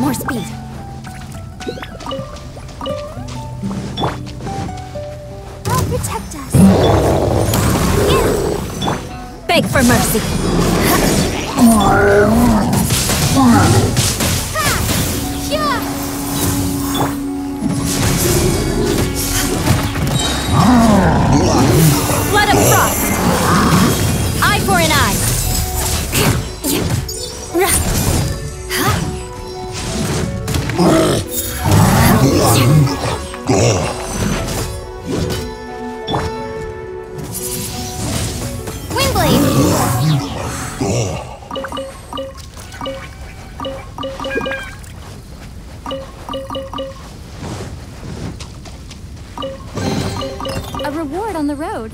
More speed. God protect us. Yeah. Beg for mercy. A reward on the road.